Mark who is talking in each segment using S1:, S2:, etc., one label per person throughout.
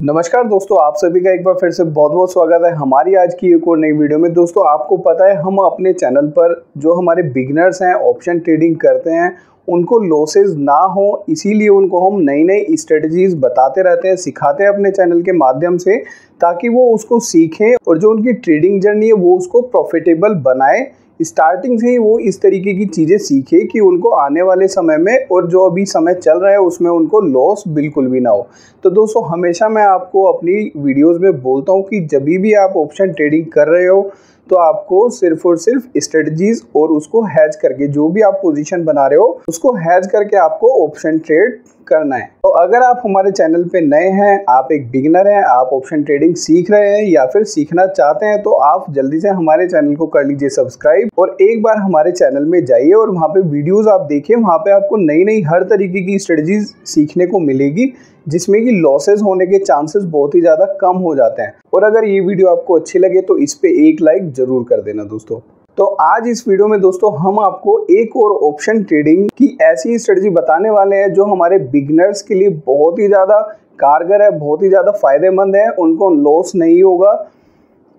S1: नमस्कार दोस्तों, आप सभी का एक बार फिर से बहुत बहुत स्वागत है हमारी आज की एक और नई वीडियो में। दोस्तों, आपको पता है, हम अपने चैनल पर जो हमारे बिगनर्स हैं, ऑप्शन ट्रेडिंग करते हैं, उनको लॉसेज ना हो, इसीलिए उनको हम नई नई स्ट्रेटजीज बताते रहते हैं, सिखाते हैं अपने चैनल के माध्यम से, ताकि वो उसको सीखें और जो उनकी ट्रेडिंग जर्नी है, वो उसको प्रॉफिटेबल बनाए। स्टार्टिंग से ही वो इस तरीके की चीज़ें सीखे कि उनको आने वाले समय में और जो अभी समय चल रहा है उसमें उनको लॉस बिल्कुल भी ना हो। तो दोस्तों, हमेशा मैं आपको अपनी वीडियोस में बोलता हूँ कि जब भी आप ऑप्शन ट्रेडिंग कर रहे हो तो आपको सिर्फ़ और सिर्फ़ स्ट्रेटजीज और उसको हैज़ करके, जो भी आप पोजीशन बना रहे हो, उसको हैज़ करके आपको ऑप्शन ट्रेड करना है। तो अगर आप हमारे चैनल पे नए हैं, आप एक बिगनर हैं, आप ऑप्शन ट्रेडिंग सीख रहे हैं या फिर सीखना चाहते हैं तो आप जल्दी से हमारे चैनल को कर लीजिए सब्सक्राइब और एक बार हमारे चैनल में जाइए और वहाँ पे वीडियोस आप देखिए, वहाँ पे आपको नई नई हर तरीके की स्ट्रेटजीज सीखने को मिलेगी, जिसमें कि लॉसेज होने के चांसेस बहुत ही ज़्यादा कम हो जाते हैं। और अगर ये वीडियो आपको अच्छी लगे तो इस पर एक लाइक ज़रूर कर देना दोस्तों। तो आज इस वीडियो में दोस्तों हम आपको एक और ऑप्शन ट्रेडिंग की ऐसी स्ट्रेटजी बताने वाले हैं जो हमारे बिगनर्स के लिए बहुत ही ज़्यादा कारगर है, बहुत ही ज़्यादा फ़ायदेमंद है, उनको लॉस नहीं होगा।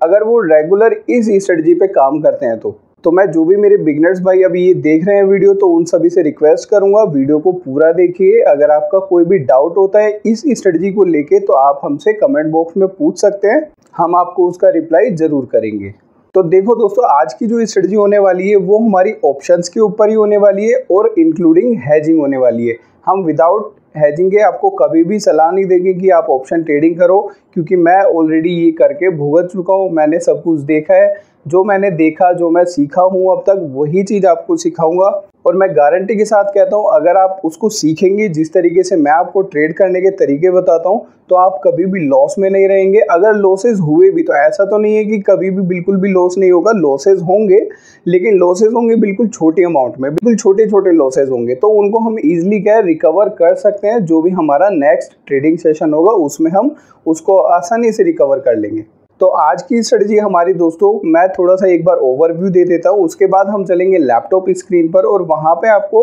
S1: अगर वो रेगुलर इस स्ट्रेटजी पे काम करते हैं तो। तो मैं जो भी मेरे बिगनर्स भाई अभी ये देख रहे हैं वीडियो तो उन सभी से रिक्वेस्ट करूँगा, वीडियो को पूरा देखिए। अगर आपका कोई भी डाउट होता है इस स्ट्रेटजी को लेके तो आप हमसे कमेंट बॉक्स में पूछ सकते हैं। हम आपको उसका रिप्लाई ज़रूर करेंगे। तो देखो दोस्तों, आज की जो स्ट्रेटजी होने वाली है, वो हमारी ऑप्शंस के ऊपर ही होने वाली है और इंक्लूडिंग हैजिंग होने वाली है। हम विदाउट हैजिंग के आपको कभी भी सलाह नहीं देंगे कि आप ऑप्शन ट्रेडिंग करो, क्योंकि मैं ऑलरेडी ये करके भुगत चुका हूँ, मैंने सब कुछ देखा है। जो मैंने देखा, जो मैं सीखा हूँ अब तक, वही चीज़ आपको सिखाऊँगा। और मैं गारंटी के साथ कहता हूँ, अगर आप उसको सीखेंगे, जिस तरीके से मैं आपको ट्रेड करने के तरीके बताता हूँ तो आप कभी भी लॉस में नहीं रहेंगे। अगर लॉसेज हुए भी तो ऐसा तो नहीं है कि कभी भी बिल्कुल भी लॉस नहीं होगा। लॉसेज होंगे, लेकिन लॉसेज होंगे बिल्कुल छोटे अमाउंट में, बिल्कुल छोटे छोटे लॉसेज होंगे। तो उनको हम इजिली क्या रिकवर कर सकते हैं। जो भी हमारा नेक्स्ट ट्रेडिंग सेशन होगा, उसमें हम उसको आसानी से रिकवर कर लेंगे। तो आज की स्ट्रेटजी हमारी दोस्तों, मैं थोड़ा सा एक बार ओवरव्यू दे देता हूँ, उसके बाद हम चलेंगे लैपटॉप स्क्रीन पर और वहाँ पे आपको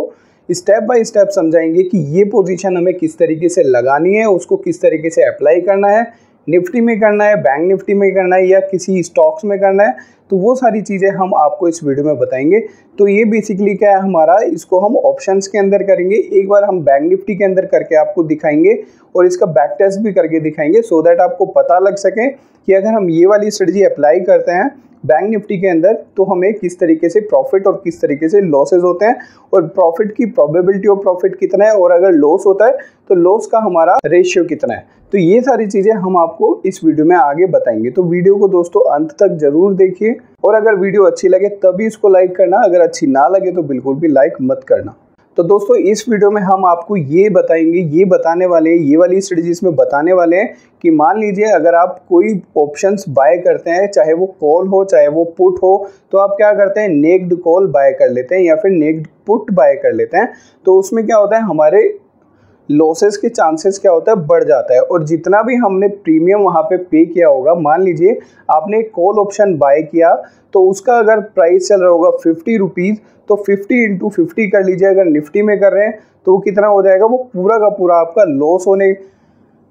S1: स्टेप बाय स्टेप समझाएँगे कि ये पोजीशन हमें किस तरीके से लगानी है, उसको किस तरीके से अप्लाई करना है, निफ्टी में करना है बैंक निफ्टी में करना है या किसी स्टॉक्स में करना है। तो वो सारी चीज़ें हम आपको इस वीडियो में बताएँगे। तो ये बेसिकली क्या है हमारा, इसको हम ऑप्शंस के अंदर करेंगे। एक बार हम बैंक निफ्टी के अंदर करके आपको दिखाएँगे और इसका बैक टेस्ट भी करके दिखाएँगे सो दैट आपको पता लग सके कि अगर हम ये वाली स्ट्रेटजी अप्लाई करते हैं बैंक निफ्टी के अंदर तो हमें किस तरीके से प्रॉफिट और किस तरीके से लॉसेज होते हैं और प्रॉफिट की प्रोबेबिलिटी ऑफ़ प्रॉफिट कितना है और अगर लॉस होता है तो लॉस का हमारा रेशियो कितना है। तो ये सारी चीज़ें हम आपको इस वीडियो में आगे बताएँगे। तो वीडियो को दोस्तों अंत तक ज़रूर देखिए। और अगर वीडियो अच्छी लगे तभी इसको लाइक करना, अगर अच्छी ना लगे तो बिल्कुल भी लाइक मत करना। तो दोस्तों, इस वीडियो में हम आपको ये बताएँगे, ये बताने वाले ये वाली स्ट्रेटजीज में बताने वाले हैं कि मान लीजिए अगर आप कोई ऑप्शंस बाय करते हैं, चाहे वो कॉल हो, चाहे वो पुट हो तो आप क्या करते हैं नेक्ड कॉल बाय कर लेते हैं या फिर नेक्ड पुट बाय कर लेते हैं। तो उसमें क्या होता है, हमारे लॉसेस के चांसेस क्या होता है? बढ़ जाता है। और जितना भी हमने प्रीमियम वहाँ पे पे किया होगा, मान लीजिए आपने कॉल ऑप्शन बाय किया तो उसका अगर प्राइस चल रहा होगा फिफ्टी रुपीज़ तो फिफ्टी इंटू फिफ्टी कर लीजिए। अगर निफ्टी में कर रहे हैं तो वो कितना हो जाएगा? वो पूरा का पूरा आपका लॉस होने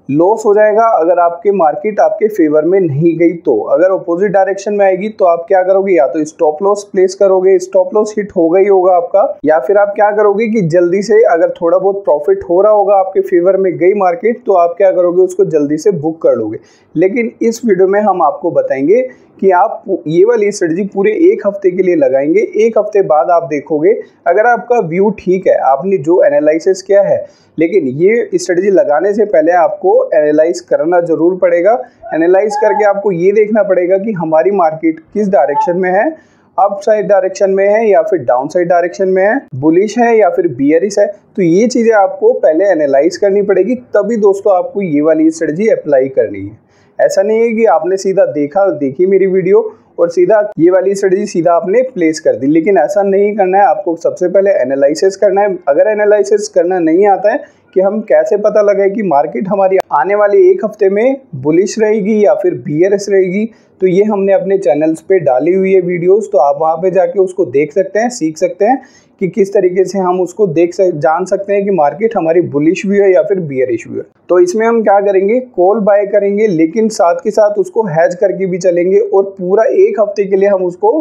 S1: लॉस हो जाएगा, अगर आपके मार्केट आपके फेवर में नहीं गई तो। अगर अपोजिट डायरेक्शन में आएगी तो आप क्या करोगे? या तो स्टॉप लॉस प्लेस करोगे स्टॉप लॉस हिट हो गई होगा आपका, या फिर आप क्या करोगे कि जल्दी से अगर थोड़ा बहुत प्रॉफिट हो रहा होगा आपके फेवर में गई मार्केट तो आप क्या करोगे, उसको जल्दी से बुक कर लोगे। लेकिन इस वीडियो में हम आपको बताएँगे कि आप ये वाली स्ट्रेटजी पूरे एक हफ़्ते के लिए लगाएँगे, एक हफ़्ते बाद आप देखोगे, अगर आपका व्यू ठीक है, आपने जो एनालिसिस किया है, लेकिन ये स्ट्रेटजी लगाने से पहले आपको एनालाइज करना ज़रूर पड़ेगा। एनालाइज करके आपको ये देखना पड़ेगा कि हमारी मार्केट किस डायरेक्शन में है अप साइड डायरेक्शन में है या फिर डाउन साइड डायरेक्शन में है बुलिश है या फिर बियरिश है। तो ये चीज़ें आपको पहले एनालाइज करनी पड़ेगी, तभी दोस्तों आपको ये वाली स्ट्रेटजी अप्लाई करनी है। ऐसा नहीं है कि आपने सीधा देखा, देखी मेरी वीडियो और सीधा ये वाली स्ट्रेटजी सीधा आपने प्लेस कर दी। लेकिन ऐसा नहीं करना है। आपको सबसे पहले एनालिसिस करना है। अगर एनालिसिस करना नहीं आता है कि हम कैसे पता लगाए कि मार्केट हमारी आने वाले एक हफ़्ते में बुलिश रहेगी या फिर बियरस रहेगी? तो ये हमने अपने चैनल्स पे डाली हुई है वीडियोस तो आप वहाँ पे जाके उसको देख सकते हैं, सीख सकते हैं कि किस तरीके से हम उसको देख सक, जान सकते हैं कि मार्केट हमारी बुलिश भी है या फिर बियरिश भी है। तो इसमें हम क्या करेंगे? कॉल बाय करेंगे, लेकिन साथ के साथ उसको हैज़ करके भी चलेंगे और पूरा एक हफ़्ते के लिए हम उसको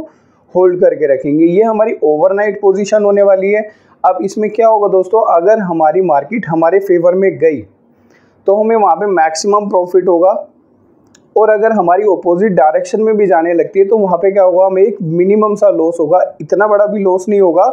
S1: होल्ड करके रखेंगे। ये हमारी ओवरनाइट पोजीशन होने वाली है। अब इसमें क्या होगा दोस्तों, अगर हमारी मार्केट हमारे फेवर में गई तो हमें वहाँ पे मैक्सिमम प्रॉफिट होगा। और अगर हमारी ओपोजिट डायरेक्शन में भी जाने लगती है तो वहाँ पे क्या होगा, हमें एक मिनिमम सा लॉस होगा। इतना बड़ा भी लॉस नहीं होगा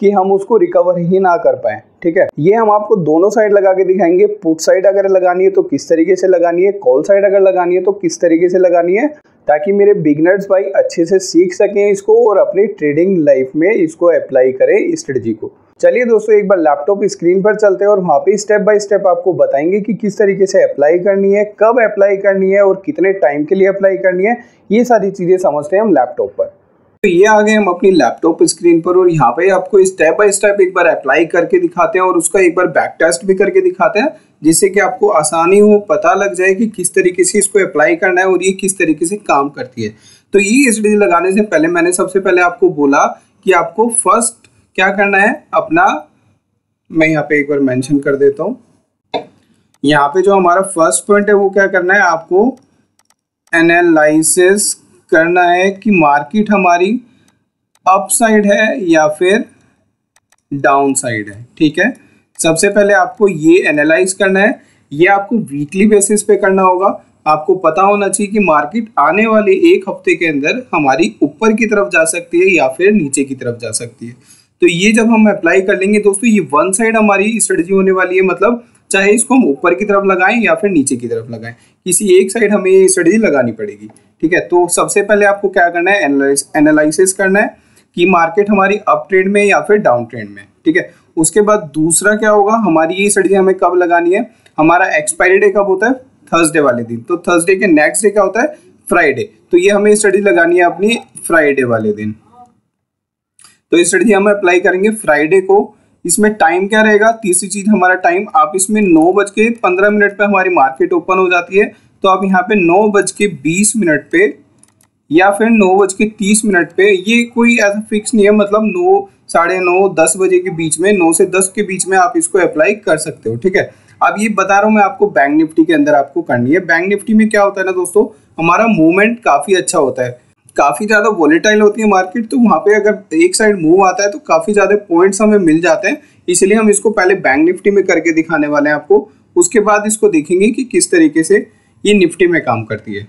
S1: कि हम उसको रिकवर ही ना कर पाए, ठीक है? ये हम आपको दोनों साइड लगा के दिखाएँगे। पुट साइड अगर लगानी है तो किस तरीके से लगानी है? कॉल साइड अगर लगानी है तो किस तरीके से लगानी है? ताकि मेरे बिगनर्स भाई अच्छे से सीख सकें इसको और अपनी ट्रेडिंग लाइफ में इसको अप्लाई करें स्ट्रेटजी को। चलिए दोस्तों, एक बार लैपटॉप स्क्रीन पर चलते हैं और वहाँ पे स्टेप बाय स्टेप आपको बताएँगे कि किस तरीके से अप्लाई करनी है, कब अप्लाई करनी है और कितने टाइम के लिए अप्लाई करनी है। ये सारी चीज़ें समझते हैं हम लैपटॉप पर। तो ये आ गए हम अपनी लैपटॉप स्क्रीन पर और यहाँ पे आपको स्टेप बाय स्टेप एक बार अप्लाई करके दिखाते हैं और उसका एक बार बैक टेस्ट भी करके दिखाते हैं, जिससे कि आपको आसानी हो, पता लग जाए कि किस तरीके से इसको अप्लाई करना है और ये किस तरीके से काम करती है। तो ये एसडी लगाने से पहले मैंने सबसे पहले आपको बोला कि आपको फ़र्स्ट क्या करना है, अपना, मैं यहाँ पे एक बार मेंशन कर देता हूँ। यहाँ पे जो हमारा फ़र्स्ट पॉइंट है वो क्या करना है, आपको एनालिसिस करना है कि मार्केट हमारी अप साइड है या फिर डाउन साइड है, ठीक है? सबसे पहले आपको ये एनालाइज करना है। ये आपको वीकली बेसिस पे करना होगा। आपको पता होना चाहिए कि मार्केट आने वाले एक हफ़्ते के अंदर हमारी ऊपर की तरफ़ जा सकती है या फिर नीचे की तरफ़ जा सकती है। तो ये जब हम अप्लाई कर लेंगे दोस्तों, ये वन साइड हमारी स्ट्रेटजी होने वाली है। मतलब चाहे इसको हम ऊपर की तरफ़ लगाएँ या फिर नीचे की तरफ़ लगाएँ। किसी एक साइड हमें ये स्ट्रेटजी लगानी पड़ेगी। ठीक है? तो सबसे पहले आपको क्या करना है? एनालिसिस करना है कि मार्केट हमारी अप ट्रेंड में या फिर डाउन ट्रेंड में, ठीक है? उसके बाद दूसरा क्या होगा? हमारी ये स्ट्रेटजी हमें कब लगानी है? हमारा एक्सपायरी डे कब होता है? थर्सडे वाले दिन। तो थर्सडे के नेक्स्ट डे क्या होता है? फ्राइडे तो ये हमें स्ट्रेटजी लगानी है अपनी फ्राइडे वाले दिन। तो स्ट्रेटजी हम अप्लाई करेंगे फ्राइडे को। इसमें टाइम क्या रहेगा? तीसरी चीज़ हमारा टाइम आप इसमें नौ बज के पंद्रह मिनट पर हमारी मार्केट ओपन हो जाती है। तो आप यहाँ पे नौ बज के बीस मिनट पे या फिर नौ बज के तीस मिनट पे, ये कोई ऐसा फिक्स नहीं है मतलब नौ, साढ़े नौ, दस बजे के बीच में, नौ से दस के बीच में आप इसको अप्लाई कर सकते हो, ठीक है? अब ये बता रहा हूँ मैं आपको बैंक निफ्टी के अंदर आपको करनी है। बैंक निफ्टी में क्या होता है ना दोस्तों, हमारा मूवमेंट काफ़ी अच्छा होता है। काफ़ी ज़्यादा वोलेटाइल होती है मार्केट तो वहाँ पे अगर एक साइड मूव आता है तो काफ़ी ज़्यादा पॉइंट्स हमें मिल जाते हैं। इसलिए हम इसको पहले बैंक निफ्टी में करके दिखाने वाले हैं आपको। उसके बाद इसको देखेंगे कि किस तरीके से ये निफ्टी में काम करती है।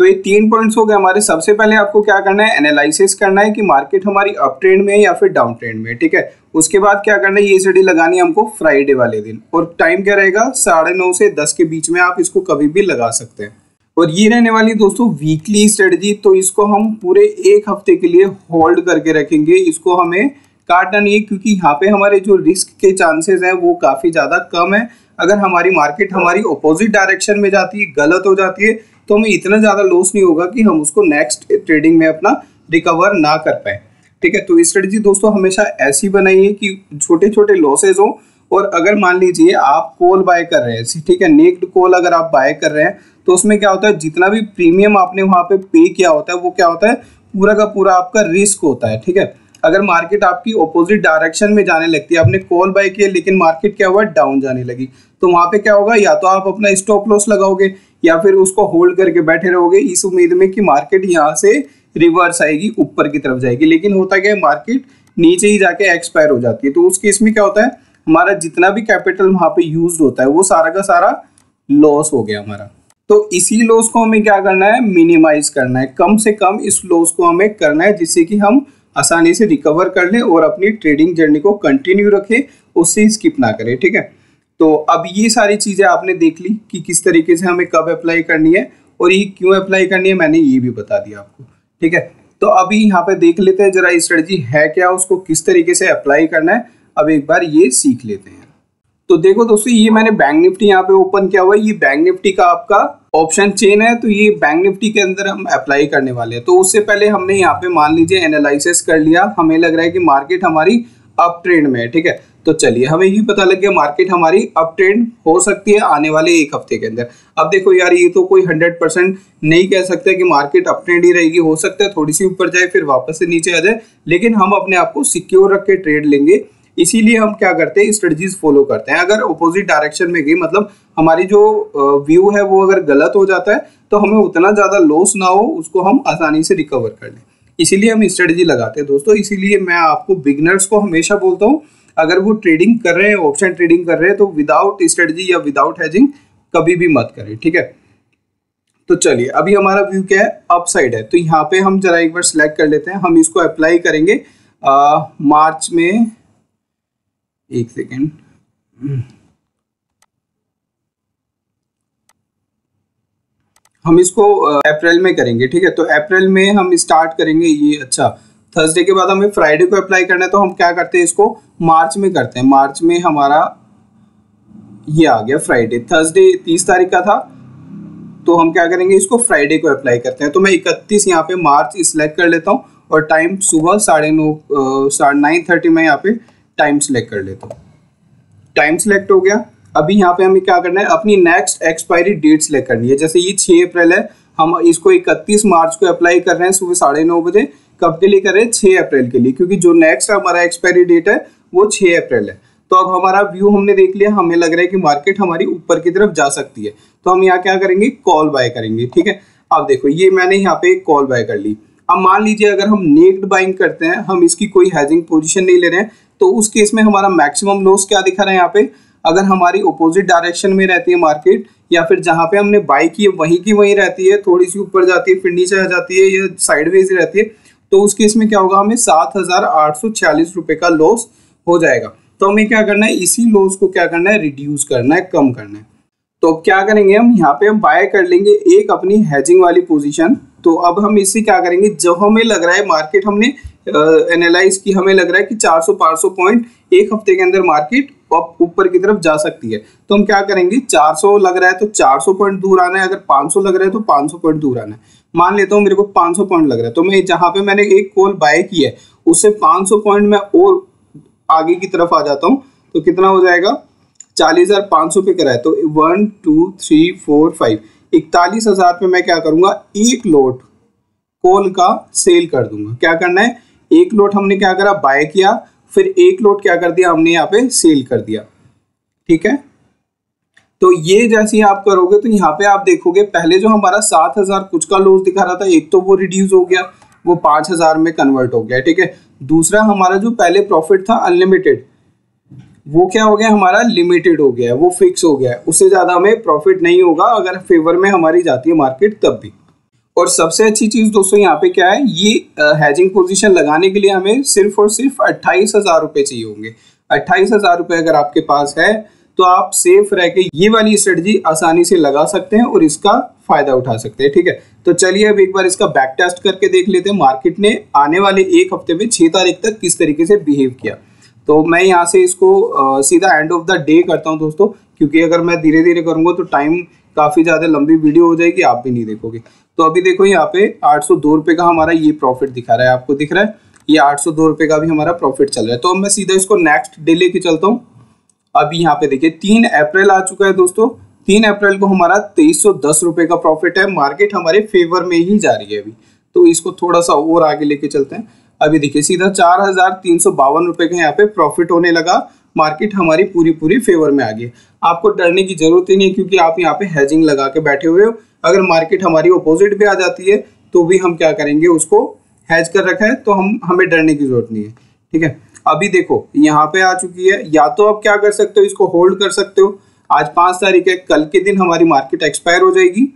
S1: तो ये तीन पॉइंट्स हो गए हमारे। सबसे पहले आपको क्या करना है? एनालिसिस करना है कि मार्केट हमारी अप ट्रेंड में है या फिर डाउन ट्रेंड में, ठीक है? उसके बाद क्या करना है? ये स्टडी लगानी है हमको फ्राइडे वाले दिन। और टाइम क्या रहेगा? साढ़े नौ से दस के बीच में आप इसको कभी भी लगा सकते हैं। और ये रहने वाली दोस्तों वीकली स्ट्रेटजी तो इसको हम पूरे एक हफ़्ते के लिए होल्ड करके रखेंगे। इसको हमें काटना नहीं है, क्योंकि यहाँ पे हमारे जो रिस्क के चांसेस हैं, वो काफ़ी ज़्यादा कम है। अगर हमारी मार्केट हमारी अपोजिट डायरेक्शन में जाती है, गलत हो जाती है तो हमें इतना ज़्यादा लॉस नहीं होगा कि हम उसको नेक्स्ट ट्रेडिंग में अपना रिकवर ना कर पाए। ठीक है तो स्ट्रेटजी दोस्तों हमेशा ऐसी बनाई है कि छोटे छोटे लॉसेज हो, और अगर मान लीजिए आप कॉल बाय कर रहे हैं ठीक है नेक्ड कॉल अगर आप बाय कर रहे हैं तो उसमें क्या होता है, जितना भी प्रीमियम आपने वहाँ पे पे किया होता है, वो क्या होता है, पूरा का पूरा आपका रिस्क होता है, ठीक है। अगर मार्केट आपकी ऑपोजिट डायरेक्शन में जाने लगती है, आपने कॉल बाय किया, लेकिन मार्केट क्या हुआ? डाउन जाने लगी। तो वहाँ पे क्या होगा? या तो आप अपना स्टॉप लॉस लगाओगे, या फिर उसको होल्ड करके बैठे रहोगे, इस उम्मीद में कि मार्केट यहाँ से रिवर्स आएगी, ऊपर की तरफ़ जाएगी। लेकिन होता क्या है मार्केट नीचे ही जाके एक्सपायर हो जाती है। तो उस केस में क्या होता है? हमारा जितना भी कैपिटल वहाँ पे यूज़ होता है, वो सारा का सारा लॉस हो गया हमारा। तो इसी लॉस को हमें क्या करना है? मिनिमाइज करना है। कम से कम इस लॉस को हमें करना है, जिससे कि हम आसानी से रिकवर कर लें और अपनी ट्रेडिंग जर्नी को कंटिन्यू रखें, उससे स्किप ना करें, ठीक है? तो अब ये सारी चीज़ें आपने देख ली कि किस तरीके से हमें कब अप्लाई करनी है और ये क्यों अप्लाई करनी है, मैंने ये भी बता दिया आपको, ठीक है? तो अभी यहाँ पे देख लेते हैं जरा स्ट्रेटजी है क्या, उसको किस तरीके से अप्लाई करना है, अब एक बार ये सीख लेते हैं। तो देखो दोस्तों, ये मैंने बैंक निफ्टी यहाँ पे ओपन किया हुआ है। ये बैंक निफ्टी का आपका ऑप्शन चेन है तो ये बैंक निफ्टी के अंदर हम अप्लाई करने वाले हैं। तो उससे पहले हमने यहाँ पे मान लीजिए एनालिसिस कर लिया। हमें लग रहा है कि मार्केट हमारी अप ट्रेंड में है, ठीक है? तो चलिए, हमें ये पता लग गया मार्केट हमारी अप ट्रेंड हो सकती है आने वाले एक हफ़्ते के अंदर। अब देखो यार, ये तो कोई हंड्रेड परसेंट नहीं कह सकते कि मार्केट अप ट्रेंड ही रहेगी। हो सकता है थोड़ी सी ऊपर जाए, फिर वापस से नीचे आ जाए, लेकिन हम अपने आप को सिक्योर रख के ट्रेड लेंगे। इसीलिए हम क्या करते हैं स्ट्रेटजीज फॉलो करते हैं। अगर अपोजिट डायरेक्शन में गई मतलब हमारी जो व्यू है वो अगर गलत हो जाता है तो हमें उतना ज़्यादा लॉस ना हो उसको हम आसानी से रिकवर कर लें। इसीलिए हम स्ट्रेटजी लगाते हैं दोस्तों। इसीलिए मैं आपको बिगनर्स को हमेशा बोलता हूँ अगर वो ट्रेडिंग कर रहे हैं ऑप्शन ट्रेडिंग कर रहे हैं तो विदाउट स्ट्रेटजी या विदाउट हैजिंग कभी भी मत करें ठीक है? तो चलिए अभी हमारा व्यू क्या है? अपसाइड है। तो यहाँ पे हम जरा एक बार सिलेक्ट कर लेते हैं। हम इसको अप्लाई करेंगे आ, मार्च में एक सेकेंड। हम इसको अप्रैल में करेंगे, ठीक है? तो अप्रैल में हम स्टार्ट करेंगे ये अच्छा। थर्सडे के बाद हमें फ्राइडे को अप्लाई करना है तो हम क्या करते हैं इसको? मार्च में करते हैं। मार्च में हमारा ये आ गया फ्राइडे। थर्सडे तीस तारीख का था तो हम क्या करेंगे, इसको फ्राइडे को अप्लाई करते हैं। तो मैं इकतीस यहाँ पे मार्च सिलेक्ट कर लेता हूँ और टाइम सुबह साढ़े नौ साढ़े नाइन थर्टी में यहाँ पे टाइम सिलेक्ट कर लेता हूँ। टाइम सिलेक्ट हो गया। अभी यहाँ पे हमें क्या करना है? अपनी नेक्स्ट एक्सपायरी डेट सिलेक्ट करनी है। जैसे ये छः अप्रैल है, हम इसको इकतीस मार्च को अप्लाई कर रहे हैं, सुबह साढ़े नौ बजे। कब के लिए कर रहे हैं? छः अप्रैल के लिए, क्योंकि जो नेक्स्ट हमारा एक्सपायरी डेट है, वो छः अप्रैल है। तो अब हमारा व्यू हमने देख लिया। हमें लग रहा है कि मार्केट हमारी ऊपर की तरफ़ जा सकती है। तो हम यहाँ क्या करेंगे? कॉल बाय करेंगे, ठीक है? अब देखो, ये मैंने यहाँ पे कॉल बाय कर ली। अब मान लीजिए, अगर हम नेक्ड बाइंग करते हैं, हम इसकी कोई हैजिंग पोजीशन नहीं ले रहे हैं तो उस केस में हमारा मैक्सिमम लॉस क्या दिखा रहा है यहाँ पे? अगर हमारी अपोजिट डायरेक्शन में रहती है मार्केट या फिर जहाँ पे हमने बाई की वहीं की वहीं रहती है थोड़ी सी ऊपर जाती है फिर नीचे आ जाती है, या साइडवेज रहती है तो उस केस में क्या होगा हमें? सात हज़ार आठ सौ छियालीस रुपए का लॉस हो जाएगा। तो हमें क्या करना है? इसी लॉस को क्या करना है? रिड्यूस करना है, कम करना है। तो क्या करेंगे हम? यहाँ पे हम बाय कर लेंगे एक अपनी हैजिंग वाली पोजीशन तो अब हम इससे क्या करेंगे? जब हमें लग रहा है मार्केट हमने एनालाइज की हमें लग रहा है कि 400-500 पॉइंट एक हफ़्ते के अंदर मार्केट ऊपर की तरफ़ जा सकती है। तो हम क्या करेंगे? 400 लग रहा है तो 400 पॉइंट दूर आना है। अगर 500 लग रहा है तो 500 पॉइंट दूर आना है। मान लेता हूँ मेरे को 500 पॉइंट लग रहा है। तो मैं जहाँ पे मैंने एक कॉल बाय की है, उससे 500 पॉइंट में और आगे की तरफ़ आ जाता हूँ। तो कितना हो जाएगा? चालीस हज़ार पाँच सौ पे करा है। तो one, two, three, four, five. इकतालीस हज़ार पे मैं क्या करूँगा? एक लोट कॉल का सेल कर दूँगा। क्या करना है? एक लोट हमने क्या करा? बाय किया, फिर एक लोट क्या कर दिया? हमने यहाँ पे सेल कर दिया। ठीक है? तो ये जैसे ही आप करोगे तो यहाँ पे आप देखोगे, पहले जो हमारा सात हज़ार कुछ का लॉस दिखा रहा था, एक तो वो रिड्यूस हो गया, वो पाँच हज़ार में कन्वर्ट हो गया, ठीक है? दूसरा हमारा जो पहले प्रॉफिट था अनलिमिटेड वो क्या हो गया? हमारा लिमिटेड हो गया है वो फिक्स हो गया। है उससे ज़्यादा हमें प्रॉफिट नहीं होगा, अगर फेवर में हमारी जाती है मार्केट तब भी। और सबसे अच्छी चीज़ दोस्तों यहाँ पे क्या है? ये हैजिंग पोजीशन लगाने के लिए हमें सिर्फ़ और सिर्फ़ अट्ठाईस हज़ार रुपये चाहिए होंगे। अट्ठाईस हज़ार रुपये अगर आपके पास है तो आप सेफ़ रह के ये वाली स्ट्रेटजी आसानी से लगा सकते हैं और इसका फ़ायदा उठा सकते हैं, ठीक है? तो चलिए अब एक बार इसका बैक टेस्ट करके देख लेते हैं। मार्केट ने आने वाले एक हफ़्ते में छह तारीख तक किस तरीके से बिहेव किया। तो मैं यहाँ से इसको सीधा एंड ऑफ़ द डे करता हूँ दोस्तों, क्योंकि अगर मैं धीरे धीरे करूँगा तो टाइम काफ़ी ज़्यादा लंबी वीडियो हो जाएगी, आप भी नहीं देखोगे। तो अभी देखो यहाँ पे आठ सौ दो रुपये का हमारा ये प्रॉफिट दिखा रहा है, आपको दिख रहा है? ये आठ सौ दो रुपये का भी हमारा प्रॉफिट चल रहा है। तो अब मैं सीधा इसको नेक्स्ट डे लेके चलता हूँ। अभी यहाँ पे देखिए, तीन अप्रैल आ चुका है दोस्तों। तीन अप्रैल को हमारा तेईस सौ दस रुपये का प्रॉफिट है। मार्केट हमारे फेवर में ही जा रही है अभी। तो इसको थोड़ा सा और आगे लेके चलते हैं। अभी देखिए, सीधा चार हज़ार तीन सौ बावन रुपए का यहाँ पे प्रॉफिट होने लगा। मार्केट हमारी पूरी पूरी फेवर में आ गई आपको डरने की ज़रूरत ही नहीं क्योंकि आप यहाँ पे हैजिंग लगा के बैठे हुए हो। अगर मार्केट हमारी अपोजिट भी आ जाती है तो भी हम क्या करेंगे, उसको हैज़ कर रखा है तो हम, हमें डरने की ज़रूरत नहीं है, ठीक है? अभी देखो, यहाँ पे आ चुकी है, या तो आप क्या कर सकते हो, इसको होल्ड कर सकते हो। आज पाँच तारीख है, कल के दिन हमारी मार्केट एक्सपायर हो जाएगी।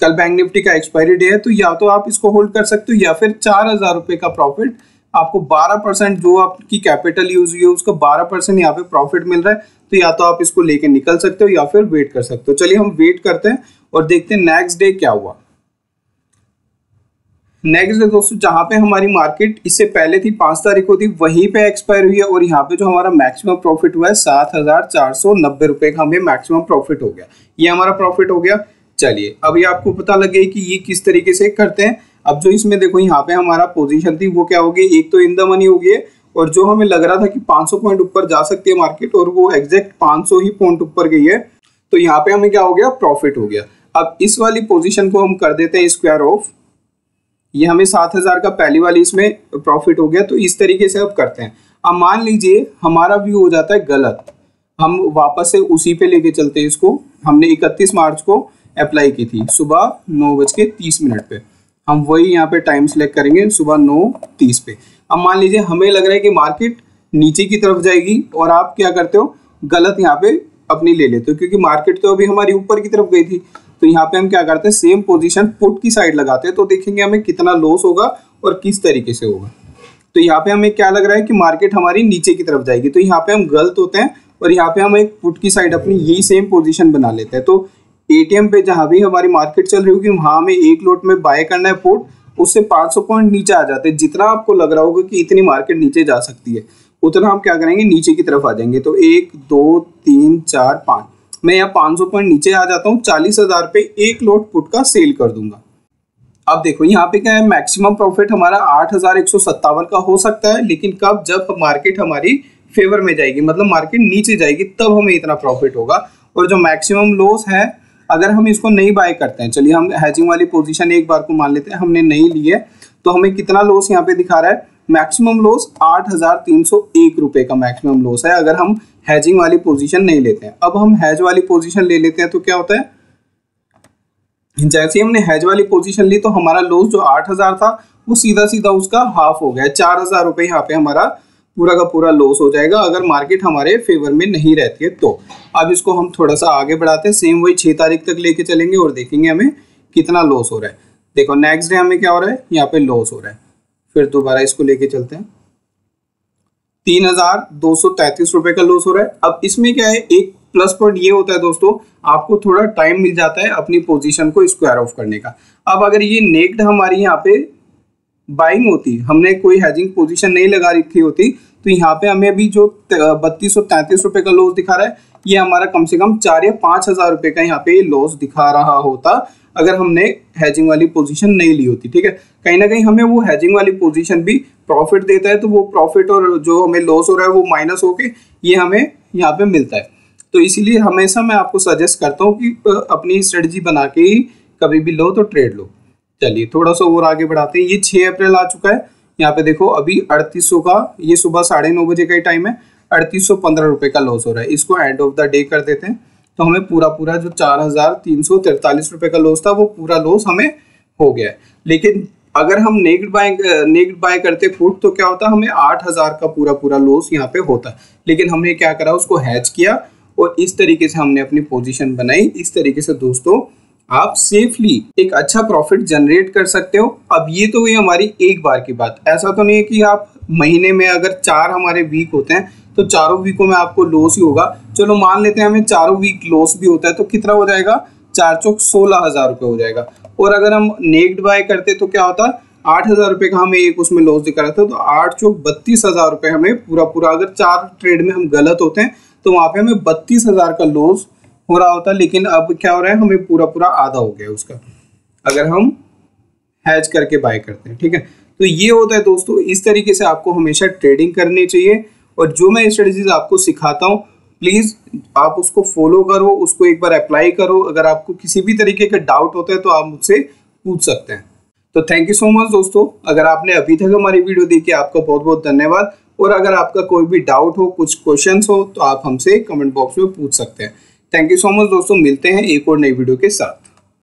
S1: कल बैंक निफ्टी का एक्सपायरी डे है तो या तो आप इसको होल्ड कर सकते हो, या फिर चार हज़ार रुपए का प्रॉफिट आपको 12 परसेंट जो आपकी कैपिटल यूज़ हुई है, उसका 12 परसेंट यहाँ पे प्रॉफिट मिल रहा है तो या तो आप इसको लेके निकल सकते हो या फिर वेट कर सकते हो। चलिए हम वेट करते हैं और देखते हैं नेक्स्ट डे क्या हुआ। नेक्स्ट डे दोस्तों, जहाँ पे हमारी मार्केट इससे पहले थी, पाँच तारीख को थी, वहीं पे एक्सपायर हुई है और यहाँ पे जो हमारा मैक्सिमम प्रॉफिट हुआ है, सात हज़ार चार सौ नब्बे रुपए का हमें मैक्सिमम प्रॉफिट हो गया। ये हमारा प्रॉफिट हो गया। चलिए अभी आपको पता लगे कि ये किस तरीके से करते हैं। अब जो इसमें देखो, यहाँ पे हमारा पोजीशन थी, वो क्या होगी एक तो इन द मनी होगी और जो हमें लग रहा था कि 500 पॉइंट ऊपर जा सकती है मार्केट और वो एग्जैक्ट 500 ही पॉइंट ऊपर गई है तो यहाँ पे हमें क्या हो गया? प्रॉफिट हो गया। अब इस वाली पोजीशन को हम कर देते हैं स्क्वायर ऑफ़ ये हमें सात हज़ार का पहली वाली इसमें प्रॉफिट हो गया तो इस तरीके से अब करते हैं। अब मान लीजिए, हमारा व्यू हो जाता है गलत। हम वापस से उसी पे लेके चलते हैं इसको। हमने 31 मार्च को अप्लाई की थी, सुबह नौ बज के तीस मिनट पे। हम वही यहाँ पे टाइम सेलेक्ट करेंगे सुबह नौ तीस पे। अब मान लीजिए हमें लग रहा है कि मार्केट नीचे की तरफ़ जाएगी और आप क्या करते हो? गलत यहाँ पे अपनी ले लेते हो, क्योंकि मार्केट तो अभी हमारी ऊपर की तरफ़ गई थी। तो यहाँ पे हम क्या करते हैं? सेम पोजीशन पुट की साइड लगाते हैं तो देखेंगे हमें कितना लॉस होगा और किस तरीके से होगा। तो यहाँ पे हमें क्या लग रहा है कि मार्केट हमारी नीचे की तरफ़ जाएगी। तो यहाँ पे हम गलत होते हैं और यहाँ पे हम एक पुट की साइड अपनी यही सेम पोजीशन बना लेते हैं। तो एटीएम पे जहाँ भी हमारी मार्केट चल रही होगी, वहाँ हमें एक लोट में बाय करना है पुट उससे 500 पॉइंट नीचे आ जाते हैं। जितना आपको लग रहा होगा कि इतनी मार्केट नीचे जा सकती है, उतना हम क्या करेंगे? नीचे की तरफ़ आ जाएँगे। तो एक, दो, तीन, चार, पाँच। मैं यहाँ पाँच सौ पॉइंट नीचे आ जाता हूँ, चालीस हज़ार पे एक लोट पुट का सेल कर दूँगा। अब देखो, यहाँ पे क्या है मैक्सिमम प्रॉफिट हमारा आठ हज़ार एक सौ सत्तावन का हो सकता है, लेकिन कब? जब मार्केट हमारी फेवर में जाएगी मतलब मार्केट नीचे जाएगी, तब हमें इतना प्रॉफिट होगा। और जो मैक्सिमम लॉस है अगर हम इसको नहीं बाय करते हैं, चलिए हम हैजिंग वाली पोजीशन एक बार को मान लेते हैं, हमने नहीं ली है तो हमें कितना लॉस यहाँ पे दिखा रहा है? मैक्सिमम लॉस आठ हज़ार तीन सौ एक रुपए का मैक्सिमम लॉस है, अगर हम हैजिंग वाली पोजीशन नहीं लेते हैं। अब हम हैज़ वाली पोजीशन ले लेते हैं तो क्या होता है? जैसे हमने हैज़ वाली पोजीशन ली तो हमारा लॉस जो आठ हज़ार था, वो सीधा सीधा उसका हाफ़ हो गया, चार हज़ार रुपए यहाँ पे हमारा पूरा का पूरा लॉस हो जाएगा, अगर मार्केट हमारे फेवर में नहीं रहती है तो। अब इसको हम थोड़ा सा आगे बढ़ाते हैं सेम वही छह तारीख तक लेके चलेंगे और देखेंगे हमें कितना लॉस हो रहा है। देखो नेक्स्ट डे हमें क्या हो रहा है? यहाँ पे लॉस हो रहा है। फिर दोबारा इसको लेके चलते हैं। तीन हज़ार दो सौ तैतीस रुपए का लॉस हो रहा है। अब इसमें क्या है? एक प्लस पॉइंट ये होता है दोस्तों, आपको थोड़ा टाइम मिल जाता है अपनी पोजीशन को स्क्वायर ऑफ़ करने का। अब अगर ये नेक्ड हमारी यहाँ पे बाइंग होती हमने कोई हैजिंग पोजीशन नहीं लगा रखी होती। तो यहाँ पे हमें अभी जो बत्तीस सौ तैंतीस रुपए का लॉस दिखा रहा है, ये हमारा कम से कम चार या पाँच हज़ार रुपए का यहाँ पे लॉस दिखा रहा होता, अगर हमने हैजिंग वाली पोजीशन नहीं ली होती, ठीक है? कहीं ना कहीं हमें वो हैजिंग वाली पोजीशन भी प्रॉफिट देता है तो वो प्रॉफिट और जो हमें लॉस हो रहा है, वो माइनस होके ये हमें यहाँ पे मिलता है। तो इसीलिए हमेशा मैं आपको सजेस्ट करता हूँ कि अपनी स्ट्रेटजी बना के ही कभी भी लो तो ट्रेड लो। चलिए थोड़ा सा और आगे बढ़ाते हैं। ये छह अप्रैल आ चुका है। यहाँ पे देखो, अभी अड़तीस का, ये सुबह साढ़े बजे का ही टाइम है। अड़तीस रुपए का लॉस हो रहा है। इसको एंड ऑफ़ द डे कर देते हैं। तो हमें पूरा पूरा जो चार रुपए का लॉस था, वो पूरा लॉस हमें हो गया है। लेकिन अगर हम नेगड बाय नेगड बाय करते फ़ूड तो क्या होता, हमें आठ हज़ार का पूरा पूरा लॉस यहाँ पे होता। लेकिन हमने क्या करा, उसको हैच किया और इस तरीके से हमने अपनी पोजीशन बनाई। इस तरीके से दोस्तों आप सेफली एक अच्छा प्रॉफिट जनरेट कर सकते हो। अब ये तो हुई हमारी एक बार की बात। ऐसा तो नहीं है कि आप महीने में अगर चार हमारे वीक होते हैं तो चारों वीकों में आपको लॉस ही होगा। चलो मान लेते हैं हमें चारों वीक लॉस भी होता है तो कितना हो जाएगा? चार चौक सोलह हज़ार रुपये हो जाएगा। और अगर हम नेक्ड बाय करते तो क्या होता? आठ हज़ार रुपये का हमें एक उसमें लॉस दिखा रहा था तो आठ चौक बत्तीस हज़ार रुपये हमें पूरा पूरा अगर चार ट्रेड में हम गलत होते हैं तो वहाँ पे हमें बत्तीस हज़ार का लॉस हो रहा होता, लेकिन अब क्या हो रहा है, हमें पूरा पूरा आधा हो गया उसका। अगर हम हैज़ करके बाय करते हैं, ठीक है? तो ये होता है दोस्तों, इस तरीके से आपको हमेशा ट्रेडिंग करनी चाहिए। और जो मैं स्ट्रेटजीज आपको सिखाता हूँ प्लीज़ आप उसको फॉलो करो, उसको एक बार अप्लाई करो। अगर आपको किसी भी तरीके का डाउट होता है तो आप मुझसे पूछ सकते हैं। तो थैंक यू सो मच दोस्तों। अगर आपने अभी तक हमारी वीडियो देखी, आपका बहुत बहुत धन्यवाद। और अगर आपका कोई भी डाउट हो, कुछ क्वेश्चन हो तो आप हमसे कमेंट बॉक्स में पूछ सकते हैं। थैंक यू सो मच दोस्तों। मिलते हैं एक और नई वीडियो के साथ।